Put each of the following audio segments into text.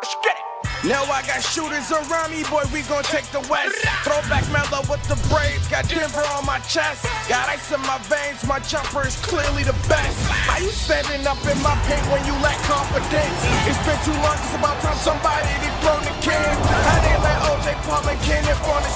Let's get it. Now I got shooters around me, boy, we gon' take the west. Throwback mellow with the braids, got Denver on my chest. Got ice in my veins, my jumper is clearly the best. How you standing up in my paint when you lack confidence? It's been too long, it's about time somebody dethroned the king. How they let OJ Paul and the same team?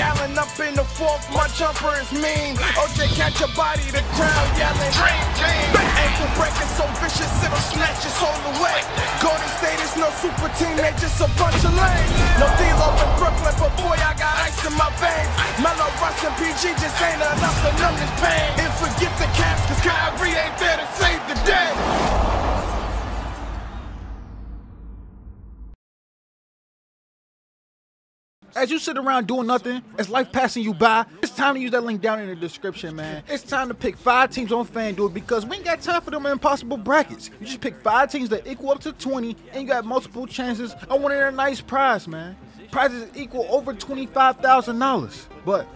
Allen up in the fourth, my jumper is mean. OJ catch your body, the crowd yelling. Dream, dream. Ankle breaking so vicious, it'll snatch your soul away. Golden State is no super team, they just a bunch of lames. No D-Lo in Brooklyn, but boy, I got ice in my veins. Mellow, Russ, and PG just ain't enough to numb this pain. And forget the caps, cause Kyrie ain't there As you sit around doing nothing, as life passing you by, it's time to use that link down in the description, man. It's time to pick five teams on FanDuel because we ain't got time for them impossible brackets. You just pick five teams that equal up to 20 and you got multiple chances of winning a nice prize, man. Prizes equal over $25,000. But,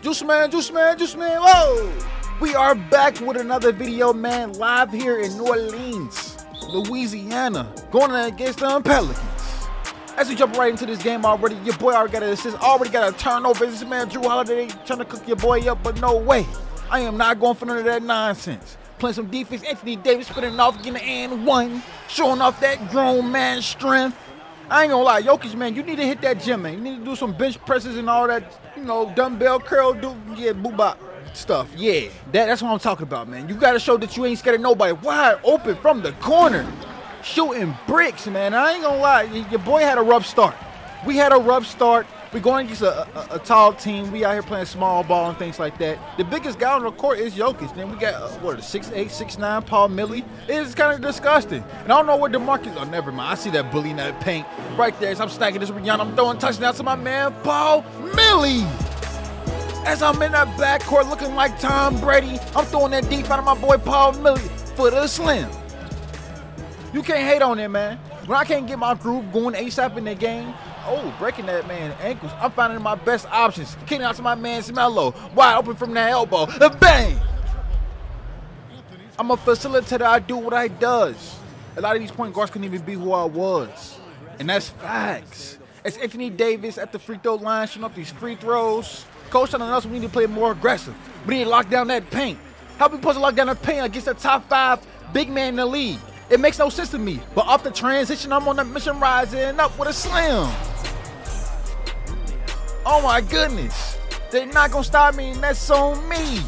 Juice Man, Juice Man, Juice Man, whoa! We are back with another video, man, live here in New Orleans, Louisiana, going against the Pelicans. As we jump right into this game already, your boy already got an assist, already got a turnover. This man Jrue Holiday trying to cook your boy up, but no way. I am not going for none of that nonsense. Playing some defense, Anthony Davis spinning off, getting the and one, showing off that grown man strength. I ain't gonna lie, Jokic, man, you need to hit that gym, man. You need to do some bench presses and all that, you know, dumbbell curl, do yeah, boobop stuff. Yeah, that, that's what I'm talking about, man. You gotta show that you ain't scared of nobody. Wide open from the corner shooting bricks, man. I ain't gonna lie, your boy had a rough start. We had a rough start. We're going against a, a, a, tall team. We out here playing small ball and things like that. The biggest guy on the court is Jokic. Then we got uh, what a six eight, six nine Paul Millie. It's kind of disgusting. And I don't know where DeMarcus. Oh, never mind. I see that bully in that paint right there. As I'm stacking this Rihanna, I'm throwing touchdowns to my man Paul Millie. As I'm in that backcourt looking like Tom Brady, I'm throwing that deep out of my boy Paul Millie for the slim. You can't hate on it, man. When I can't get my groove going ASAP in the game, oh, breaking that man ankles. I'm finding my best options. Kicking out to my man Smello. Wide open from that elbow. The bang! I'm a facilitator. I do what I does. A lot of these point guards couldn't even be who I was. And that's facts. It's Anthony Davis at the free throw line shooting up these free throws. Coach telling us we need to play more aggressive. We need to lock down that paint. How we supposed to lock down the paint against the top five big man in the league? It makes no sense to me. But off the transition, I'm on the mission rising up with a slam. Oh my goodness. They're not gonna stop me, and that's on me.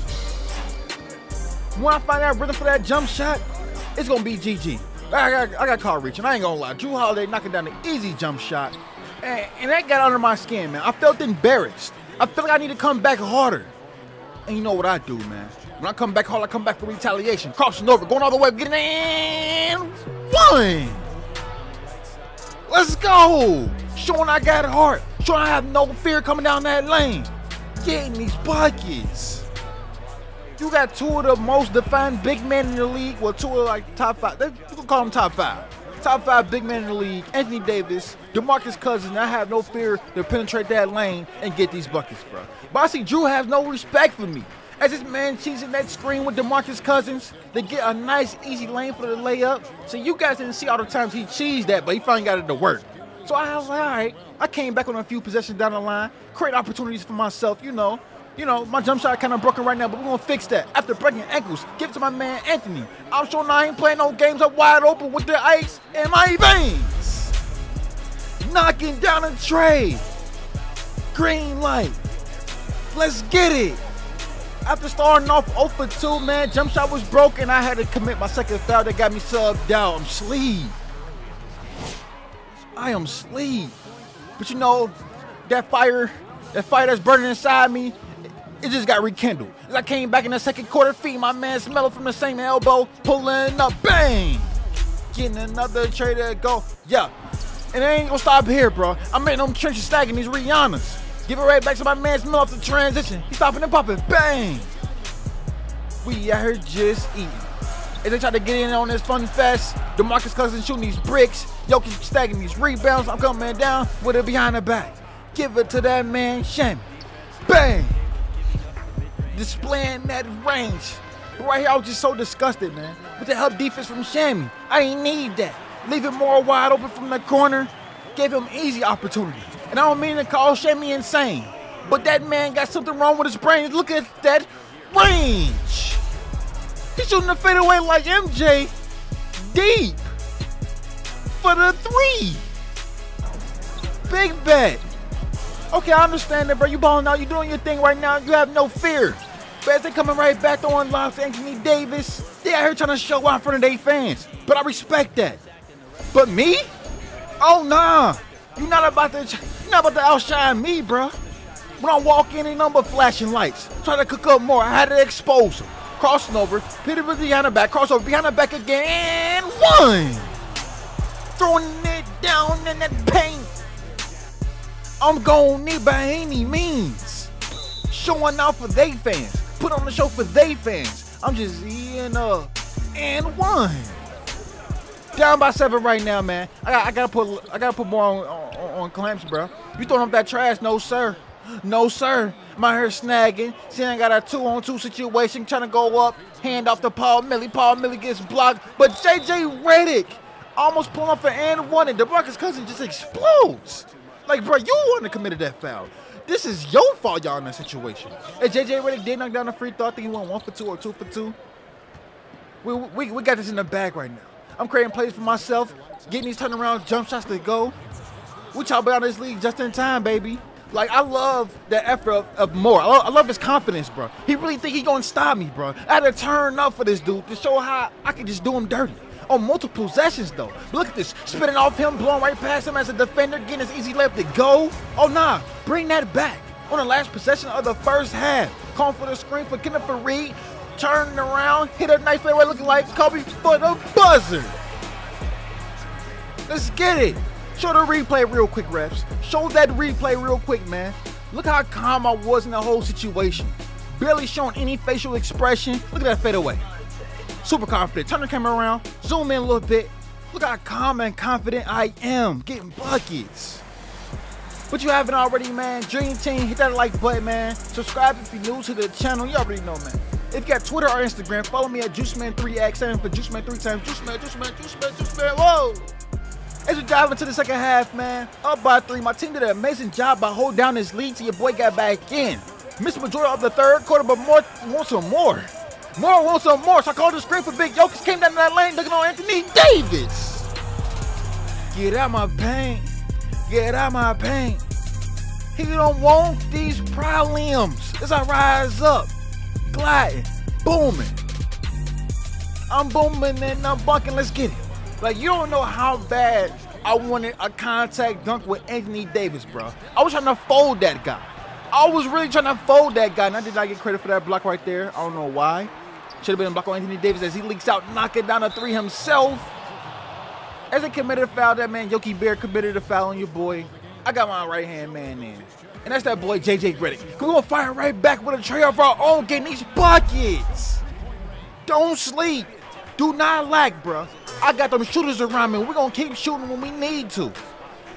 When I find that rhythm for that jump shot, it's gonna be GG. I got, I got caught reaching. I ain't gonna lie. Jrue Holiday knocking down the easy jump shot. And, and that got under my skin, man. I felt embarrassed. I feel like I need to come back harder. And you know what I do, man? When I come back hard, I come back for retaliation. Crossing over, going all the way, getting in. One. Let's go. Showing I got a heart. Showing I have no fear coming down that lane. Getting these buckets. You got two of the most defined big men in the league. Well, two of like top five. You can call them top five. Top five big men in the league. Anthony Davis, DeMarcus Cousins. I have no fear to penetrate that lane and get these buckets, bro. But I see Jrue has no respect for me. As this man cheesing that screen with DeMarcus Cousins, they get a nice, easy lane for the layup. So you guys didn't see all the times he cheesed that, but he finally got it to work. So I was like, all right. I came back on a few possessions down the line, create opportunities for myself, you know. You know, my jump shot kind of broken right now, but we're going to fix that. After breaking ankles, give it to my man Anthony. I'm sure now I ain't playing no games up wide open with the ice in my veins. Knocking down a trade. Green light. Let's get it. After starting off 0 for 2, man, jump shot was broken. I had to commit my second foul that got me subbed out. I'm sleep. I am sleep. But you know, that fire, that fire that's burning inside me, it just got rekindled. As I came back in the second quarter, feed my man Smello from the same elbow, pulling up, bang! Getting another trade to go. Yeah. And it ain't gonna stop here, bro. I'm in them trenches stacking these Rihannas. Give it right back to my man Smell off the transition. He's stopping and popping. Bang! We out here just eating. As they try to get in on this fun fest, DeMarcus Cousins shooting these bricks. Jokic stacking these rebounds. I'm coming down with it behind the back. Give it to that man Shami. Bang! Displaying that range. Right here, I was just so disgusted, man. With the help defense from Shami. I ain't need that. leave it more wide open from the corner, gave him easy opportunity. And I don't mean to call Shammy insane, but that man got something wrong with his brain. Look at that range. He's shooting the fadeaway like MJ, deep for the three. Big bet. Okay, I understand that, bro. You balling out. You doing your thing right now. You have no fear. But as they coming right back on Los Anthony Davis, they out here trying to show out in front of their fans. But I respect that. But me? Oh nah. You not about to you're not about to outshine me, bro. When I walk in, ain't but flashing lights. Try to cook up more. I had to expose him. Crossing over, hit it with behind the back, crossover behind the back again. One. Throwing it down in that paint. I'm gonna need by any means. Showing out for they fans. Put on the show for they fans. I'm just eating up and one. Down by seven right now, man. I, got, I gotta put I gotta put more on, on, on clamps, bro. You throwing up that trash? No, sir. No, sir. My hair snagging. See, I got a two-on-two situation, trying to go up, hand off to Paul Millie. Paul Millie gets blocked, but JJ Redick almost pulling off an and one, and DeMarcus Cousins just explodes. Like, bro, you want to committed that foul. This is your fault, y'all, in that situation. And JJ Redick did knock down a free throw. I think he went one for two or two for two. We, we, we got this in the bag right now. I'm creating plays for myself, getting these turnaround jump shots to go. We talk about this league just in time, baby. Like I love the effort of, of Moore. I love, I love, his confidence, bro. He really think he gonna stop me, bro. I had to turn up for this dude to show how I can just do him dirty. On multiple possessions, though. Look at this. Spinning off him, blowing right past him as a defender, getting his easy left to go. Oh, nah. Bring that back. On the last possession of the first half. Calling for the screen for Kenneth Faried. Turning around, hit a nice fadeaway looking like Kobe for the buzzer. Let's get it. Show the replay real quick, refs. Show that replay real quick, man. Look how calm I was in the whole situation. Barely showing any facial expression. Look at that fadeaway. Super confident. Turn the camera around. Zoom in a little bit. Look how calm and confident I am. Getting buckets. But you haven't already, man. Dream Team, hit that like button, man. Subscribe if you're new to the channel. You already know, man. If you got Twitter or Instagram, follow me at JuiceMan3X7 for JuiceMan 3 times. JuiceMan, JuiceMan, JuiceMan, JuiceMan. Whoa! As we dive into the second half, man, up by three, my team did an amazing job by holding down this lead till your boy got back in. Missed majority of the third quarter, but more want some more. More wants some more, so I called the screen for Big Jokic. Came down that lane looking on Anthony Davis. Get out my paint. Get out my paint. He don't want these problems as I rise up, gliding, booming. I'm booming and I'm bucking. Let's get it. Like you don't know how bad I wanted a contact dunk with Anthony Davis, bro. I was trying to fold that guy. I was really trying to fold that guy, and I did not get credit for that block right there. I don't know why. Should have been a block on Anthony Davis as he leaks out, knocking down a three himself. As they committed a foul, that man Yoki Bear committed a foul on your boy. I got my right hand man in. And that's that boy JJ Redick. We're gonna fire right back with a tray of our own, getting these buckets. Don't sleep. Do not lack, bro. I got them shooters around me. We're gonna keep shooting when we need to.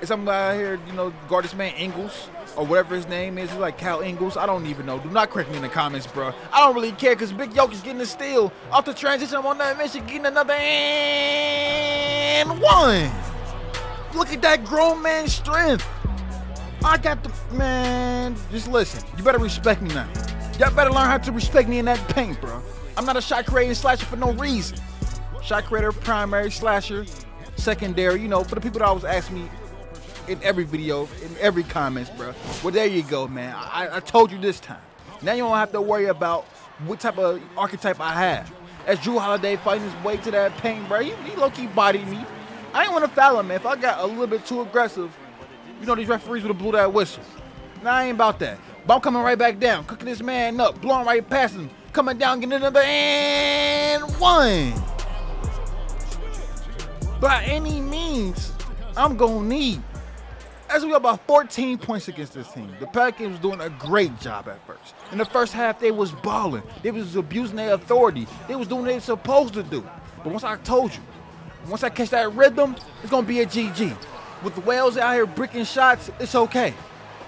Is I'm out here, you know, guard this man Ingles or whatever his name is. He's like Cal Ingles. I don't even know. Do not correct me in the comments, bro. I don't really care because Big Yoke is getting the steal off the transition. I'm on that mission, getting another and one. Look at that grown man strength. I got the man. Just listen. You better respect me now. Y'all better learn how to respect me in that paint, bro. I'm not a shot creating slasher for no reason. Shot creator, primary slasher, secondary. You know, for the people that always ask me in every video, in every comments, bro. Well, there you go, man. I, I told you this time. Now you don't have to worry about what type of archetype I have. As Jrue Holiday fighting his way to that paint, bro, he, he low-key bodied me. I ain't want to foul him, man. If I got a little bit too aggressive, you know these referees would have blew that whistle. Nah, I ain't about that. But I'm coming right back down, cooking this man up, blowing right past him, coming down, getting another and one. By any means, I'm gonna need. As we got about 14 points against this team, the Pelicans was doing a great job at first. In the first half, they was balling. They was abusing their authority. They was doing what they supposed to do. But once I told you, once I catch that rhythm, it's gonna be a GG. With whales out here bricking shots, it's okay.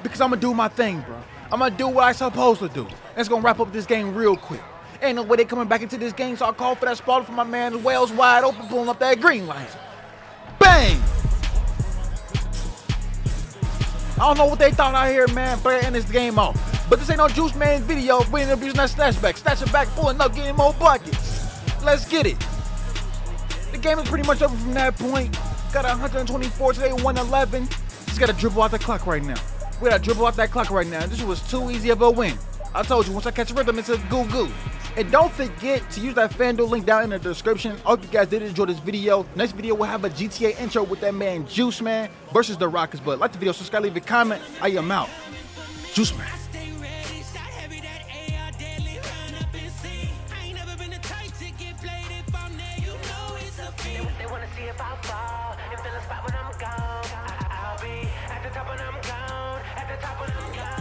Because I'm gonna do my thing, bro. I'm gonna do what I supposed to do. And it's gonna wrap up this game real quick. Ain't no way they coming back into this game, so I call for that spot for my man Wales wide open, pulling up that green light. Bang! I don't know what they thought out here, man, but in this game off. But this ain't no Juice Man video. We ain't abusing that stash back. Stashing back, pulling up, getting more buckets. Let's get it. The game is pretty much over from that point. Got 124 today, 111. Just gotta dribble out the clock right now. We gotta dribble out that clock right now. This was too easy of a win. I told you, once I catch a rhythm, it's a goo goo. And don't forget to use that FanDuel link down in the description. I hope you guys did enjoy this video. Next video we'll have a GTA intro with that man Juice Man versus the Rockets. But like the video, subscribe, leave a comment. I am out. Juice Man. Top when I'm gone, at the top when I'm gone.